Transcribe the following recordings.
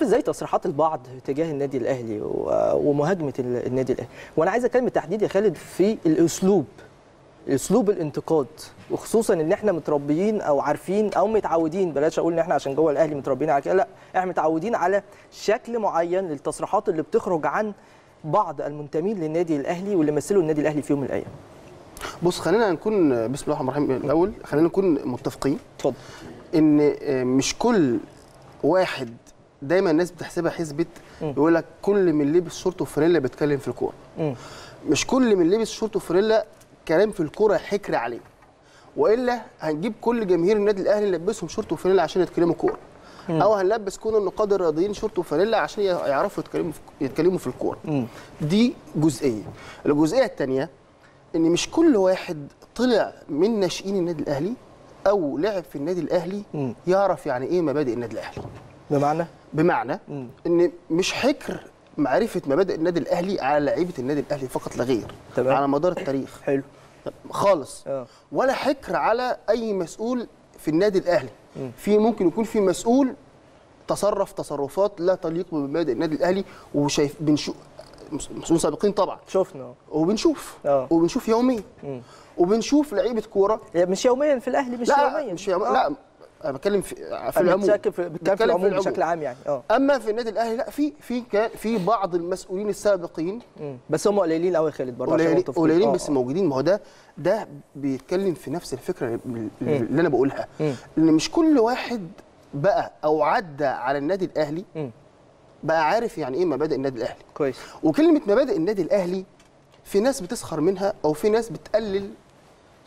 بتشوف إزاي تصريحات البعض تجاه النادي الاهلي ومهاجمة ال- النادي الاهلي؟ وأنا عايز اتكلم بالتحديد يا خالد في الاسلوب اسلوب الانتقاد وخصوصا إن إحنا متربيين أو عارفين أو متعودين بلاش أقول إن إحنا عشان جوه الأهلي متربيين على كده لأ إحنا متعودين على شكل معين للتصريحات اللي بتخرج عن بعض المنتمين للنادي الأهلي واللي مثلوا النادي الأهلي في يوم من الأيام. بص خلينا نكون بسم الله الرحمن الرحيم الأول خلينا نكون متفقين اتفضل. إن مش كل واحد دايما الناس بتحسبها حسبة يقول لك كل من لبس شورت وفانيلا بيتكلم في الكورة. مش كل من لبس شورت وفانيلا كلام في الكورة حكر عليه. وإلا هنجيب كل جماهير النادي الأهلي نلبسهم شورت وفانيلا عشان يتكلموا كورة. أو هنلبس كل النقاد الرياضيين شورت وفانيلا عشان يعرفوا يتكلموا في يتكلموا في الكورة. دي جزئية. الجزئية الثانية إن مش كل واحد طلع من ناشئين النادي الأهلي أو لعب في النادي الأهلي. يعرف يعني إيه مبادئ النادي الأهلي. بمعنى؟ بمعنى. إن مش حكر معرفة مبادئ النادي الأهلي على لعيبة النادي الأهلي فقط لا غير. على مدار التاريخ حلو خالص آه ولا حكر على أي مسؤول في النادي الأهلي. في ممكن يكون في مسؤول تصرف تصرفات لا تليق بمبادئ النادي الأهلي وشايف بنشوف مسؤولين سابقين طبعا شفنا. وبنشوف آه. وبنشوف يوميا. وبنشوف لعيبة كورة مش يوميا في الأهلي مش لا يوميا مش يوم... آه. لا أنا بتكلم في, في العموم. بتشكل في بتكلم في العموم. بشكل عام يعني. آه. أما في النادي الأهلي لا في في في بعض المسؤولين السابقين. مم. بس هم قليلين قوي يا خالد برضه قليلين. قليلين بس آه. موجودين. ما هو ده ده بيتكلم في نفس الفكرة اللي أنا بقولها. إن مش كل واحد بقى أو عدى على النادي الأهلي مم. بقى عارف يعني إيه مبادئ النادي الأهلي. كويس. وكلمة مبادئ النادي الأهلي في ناس بتسخر منها أو في ناس بتقلل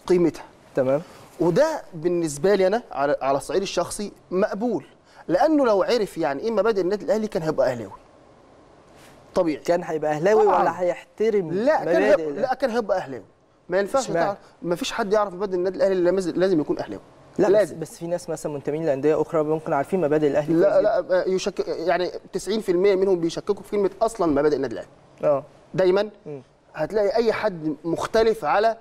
قيمتها. تمام. وده بالنسبة لي أنا على على الصعيد الشخصي مقبول. لأنه لو عرف يعني إيه مبادئ النادي الأهلي كان هيبقى أهلاوي. طبيعي. كان هيبقى أهلاوي. ولا هيحترم لا كان هيبقى لا كان هيبقى أهلاوي. ما ينفعش ما فيش حد يعرف مبادئ النادي الأهلي لازم يكون أهلاوي. لا بس, لازم. بس في ناس مثلا منتمين لأندية أخرى ممكن عارفين مبادئ الأهلي لا لا يشك يعني 90% منهم بيشككوا في كلمة أصلا مبادئ النادي الأهلي. آه. دايما مم. هتلاقي أي حد مختلف على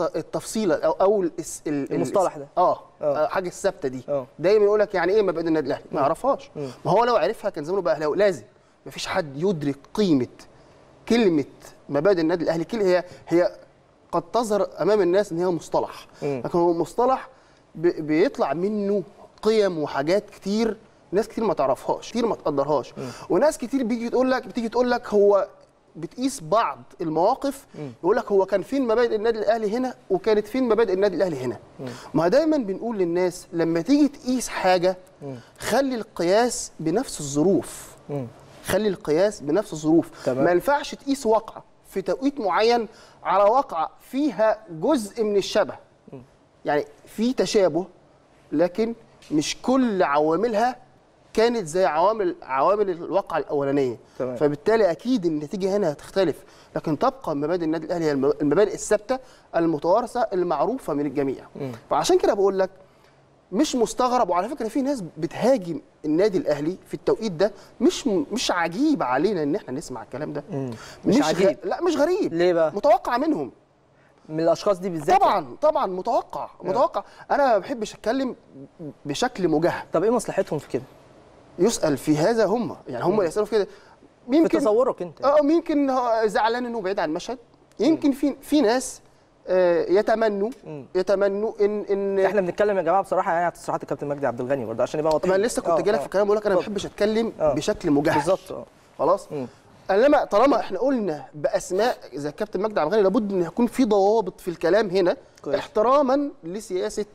التفصيلة أو أو المصطلح ده. آه, آه. آه. حاجة الثابتة دي آه. دايما يقول لك يعني إيه مبادئ النادي الأهلي ما يعرفهاش. ما هو لو عرفها كان زمانه بقى أهلاوي لازم ما فيش حد يدرك قيمة كلمة مبادئ النادي الأهلي كل هي هي قد تظهر أمام الناس إن هي مصطلح مم. لكن هو مصطلح بيطلع منه قيم وحاجات كتير ناس كتير ما تعرفهاش كتير ما تقدرهاش وناس كتير بيجي تقول لك بتيجي تقول لك هو بتقيس بعض المواقف يقول لك هو كان فين مبادئ النادي الأهلي هنا وكانت فين مبادئ النادي الأهلي هنا. ما دايما بنقول للناس لما تيجي تقيس حاجة خلي القياس بنفس الظروف. خلي القياس بنفس الظروف. ما ينفعش تقيس واقعة في توقيت معين على واقعة فيها جزء من الشبه. يعني في تشابه لكن مش كل عواملها كانت زي عوامل عوامل الواقعة الأولانية. تمام. فبالتالي أكيد النتيجة هنا هتختلف. لكن تبقى مبادئ النادي الأهلي هي الم- المبادئ الثابتة المتوارثة المعروفة من الجميع. فعشان كده بقول لك مش مستغرب وعلى فكرة في ناس بتهاجم النادي الأهلي في التوقيت ده. مش مش عجيب علينا إن إحنا نسمع الكلام ده. مش عجيب. لا مش غريب. ليه بقى؟ متوقع منهم. من الأشخاص دي بالذات طبعا طبعا متوقع. متوقع. أنا ما بحبش أتكلم بشكل مجهد طب إيه مصلحتهم في كده؟ يسأل في هذا هم. يعني هم اللي يسألوا في كده. في يمكن تصورك انت. آه يمكن هو زعلان إنه بعيد عن المشهد. يمكن في في ناس آه، يتمنوا يتمنوا ان ان إحنا بنتكلم يا جماعة بصراحة يعني على تصريحات الكابتن مجدي عبد الغني برضه عشان يبقى واضح. ما أنا لسه كنت جاي لك في الكلام بقول لك أنا ما بحبش أتكلم آه. بشكل مجهز. بالظبط. آه خلاص. انما طالما إحنا قلنا بأسماء زي الكابتن مجدي عبد الغني لابد إن يكون في ضوابط في الكلام هنا كويس. احتراما لسياسة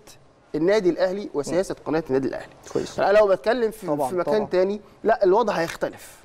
النادي الأهلي وسياسة قناة النادي الأهلي كويس. أنا لو بتكلم في, طبعاً، في مكان طبعاً. تاني لا الوضع هيختلف